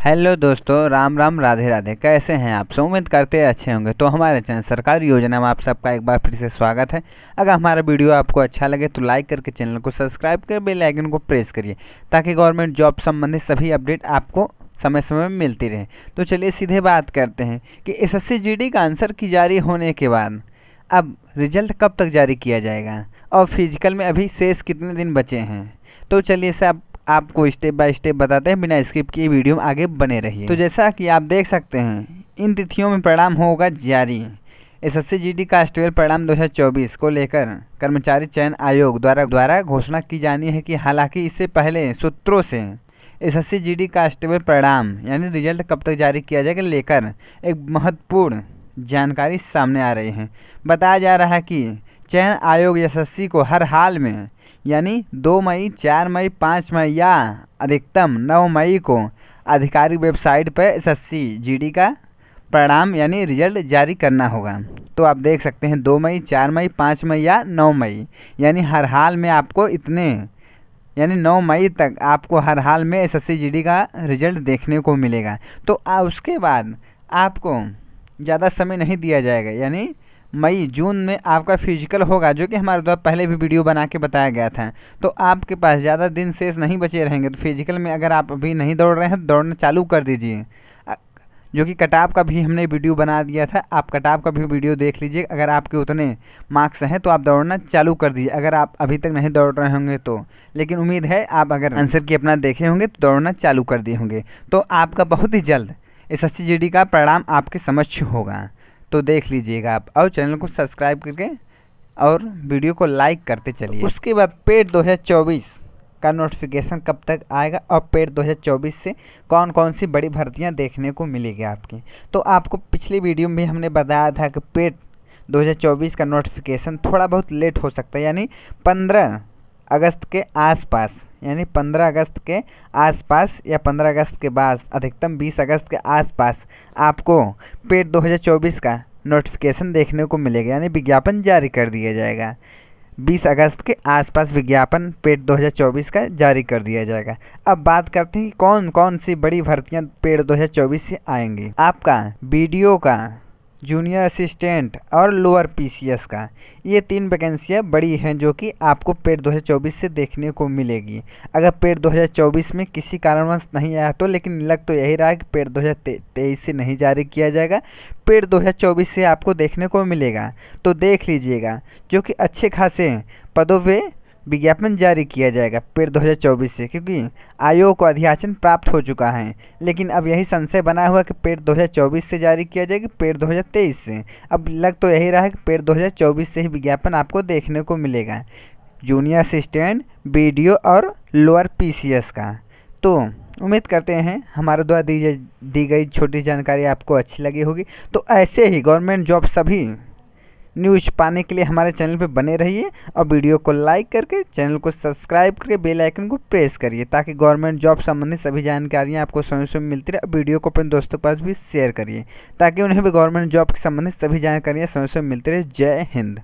Hello दोस्तों, राम राम, राधे राधे। कैसे हैं आप? सब उम्मीद करते हैं अच्छे होंगे। तो हमारे चैनल सरकारी योजना में आप सबका एक बार फिर से स्वागत है। अगर हमारा वीडियो आपको अच्छा लगे तो लाइक करके चैनल को सब्सक्राइब कर बेल आइकन को प्रेस करिए, ताकि गवर्नमेंट जॉब संबंधित सभी अपडेट आपको समय समय में मिलती रहे। तो चलिए सीधे बात करते हैं कि एस एस का आंसर की जारी होने के बाद अब रिज़ल्ट कब तक जारी किया जाएगा? और फ़िज़िकल में अभी शेष कितने दिन बचे हैं? तो चलिए आप आपको स्टेप बाय स्टेप बताते हैं, बिना स्किप किए वीडियो में आगे बने रहिए। तो जैसा कि आप देख सकते हैं, इन तिथियों में परिणाम होगा जारी। S S C G D constable परिणाम 2024 को लेकर कर्मचारी चयन आयोग द्वारा द्वारा घोषणा की जानी है कि हालाँकि इससे पहले सूत्रों से S S C G D constable परिणाम, यानी रिज़ल्ट कब तक जारी किया जाएगा, लेकर एक महत्वपूर्ण जानकारी सामने आ रही है। बताया जा रहा है कि चयन आयोग एसएससी को हर हाल में यानी दो मई चार मई पाँच मई या अधिकतम नौ मई को आधिकारिक वेबसाइट पर एस सी का परिणाम यानी रिज़ल्ट जारी करना होगा। तो आप देख सकते हैं दो मई चार मई पाँच मई या नौ मई यानी हर हाल में आपको इतने यानी नौ मई तक आपको हर हाल में एस एस का रिज़ल्ट देखने को मिलेगा। तो आ, उसके बाद आपको ज़्यादा समय नहीं दिया जाएगा यानी मई, जून में आपका फ़िज़िकल होगा, जो कि हमारे द्वारा पहले भी वीडियो बना के बताया गया था। तो आपके पास ज़्यादा दिन शेष नहीं बचे रहेंगे तो फ़िज़िकल में अगर आप अभी नहीं दौड़ रहे हैं तो दौड़ना चालू कर दीजिए। जो कि कटाव का भी हमने वीडियो बना दिया था, आप कटाव का भी वीडियो देख लीजिए। अगर आपके उतने मार्क्स हैं तो आप दौड़ना चालू कर दीजिए, अगर आप अभी तक नहीं दौड़ रहे होंगे तो। लेकिन उम्मीद है, आप अगर आंसर की अपना देखे होंगे तो दौड़ना चालू कर दिए होंगे। तो आपका बहुत ही जल्द एस एस का परिणाम आपके समक्ष होगा। तो देख लीजिएगा आप। और चैनल को सब्सक्राइब करके और वीडियो को लाइक करते चलिए। उसके बाद पेड 2024 का नोटिफिकेशन कब तक आएगा और पेड 2024 से कौन कौन सी बड़ी भर्तियाँ देखने को मिलेगी आपकी? तो आपको पिछली वीडियो में हमने बताया था कि पेड 2024 का नोटिफिकेशन थोड़ा बहुत लेट हो सकता है, यानी 15 अगस्त के आसपास। यानी 15 अगस्त के आसपास या 15 अगस्त के बाद, अधिकतम 20 अगस्त के आसपास आपको पेड 2024 का नोटिफिकेशन देखने को मिलेगा, यानी विज्ञापन जारी कर दिया जाएगा। 20 अगस्त के आसपास विज्ञापन पेड 2024 का जारी कर दिया जाएगा। अब बात करते हैं कौन कौन सी बड़ी भर्तियाँ पेड 2024 से आएँगी। आपका वीडियो का जूनियर असिस्टेंट और लोअर पीसीएस का। ये तीन वैकेंसियाँ बड़ी हैं जो कि आपको पेड 2024 से देखने को मिलेगी। अगर पेड 2024 में किसी कारणवश नहीं आया तो लेकिन लग तो यही रहा कि पेड 2023 से नहीं जारी किया जाएगा। पेड 2024 से आपको देखने को मिलेगा। तो देख लीजिएगा, जो कि अच्छे खासे पदों पे विज्ञापन जारी किया जाएगा पेड़ 2024 से, क्योंकि आयोग को अध्याचन प्राप्त हो चुका है। लेकिन अब यही संशय बना हुआ कि पेड़ 2024 से जारी किया जाएगा पेड़ 2023 से। अब लग तो यही रहा है कि पेड़ 2024 से ही विज्ञापन आपको देखने को मिलेगा। जूनियर असिस्टेंट बी और लोअर पीसीएस का। तो उम्मीद करते हैं हमारे द्वारा दी दी गई छोटी जानकारी आपको अच्छी लगी होगी। तो ऐसे ही गवर्नमेंट जॉब सभी न्यूज़ पाने के लिए हमारे चैनल पर बने रहिए और वीडियो को लाइक करके, चैनल को सब्सक्राइब करके, बेल आइकन को प्रेस करिए ताकि गवर्नमेंट जॉब संबंधित सभी जानकारियाँ आपको समय समय मिलती रहे वीडियो को अपने दोस्तों के पास भी शेयर करिए ताकि उन्हें भी गवर्नमेंट जॉब के संबंधित सभी जानकारियाँ समय समय मिलती रहे। जय हिंद।